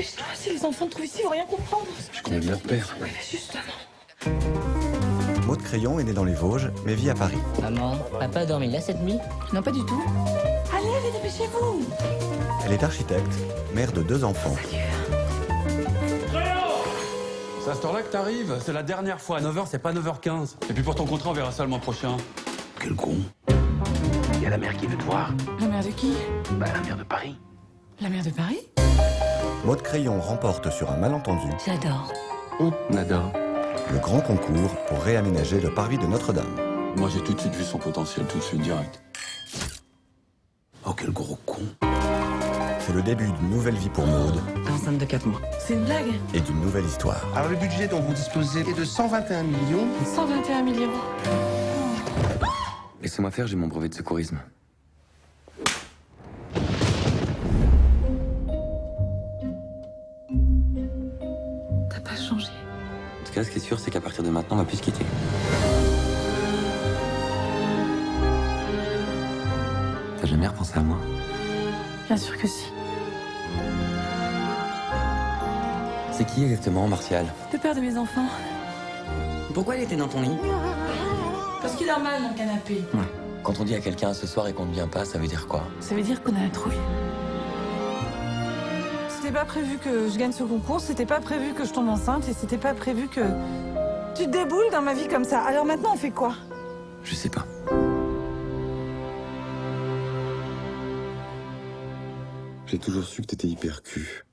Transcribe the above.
Dépêche-toi, si les enfants te trouvent ici, ils vont rien comprendre. Je connais bien te père. Oui, mais justement. Maud Crayon est née dans les Vosges, mais vit à Paris. Maman, papa a dormi là cette nuit? Non, pas du tout. Allez, allez, dépêchez-vous. Elle est architecte, mère de deux enfants. C'est à cette heure-là que t'arrives. C'est la dernière fois. À 9h, c'est pas 9h15. Et puis pour ton contrat, on verra ça le mois prochain. Quel con. Il y a la mère qui veut te voir. La mère de qui? Bah, la mère de Paris. La mère de Paris? Maud Crayon remporte sur un malentendu J'adore. Nada. le grand concours pour réaménager le parvis de Notre-Dame. Moi, j'ai tout de suite vu son potentiel, tout de suite, direct. Oh, quel gros con. C'est le début d'une nouvelle vie pour Maud Enceinte de 4 mois. C'est une blague et d'une nouvelle histoire. Alors le budget dont vous disposez est de 121 millions. 121 millions. Laissez-moi faire, j'ai mon brevet de secourisme. T'as pas changé. En tout cas, ce qui est sûr, c'est qu'à partir de maintenant, on va plus se quitter. T'as jamais repensé à moi Bien sûr que si. C'est qui exactement, Martial? Le père de mes enfants. Pourquoi il était dans ton lit? Parce qu'il a mal, mon canapé. Quand on dit à quelqu'un ce soir et qu'on ne vient pas, ça veut dire quoi? Ça veut dire qu'on a la trouille. C'était pas prévu que je gagne ce concours, c'était pas prévu que je tombe enceinte et c'était pas prévu que tu te déboules dans ma vie comme ça. Alors maintenant, on fait quoi? Je sais pas. J'ai toujours su que t'étais hyper cul.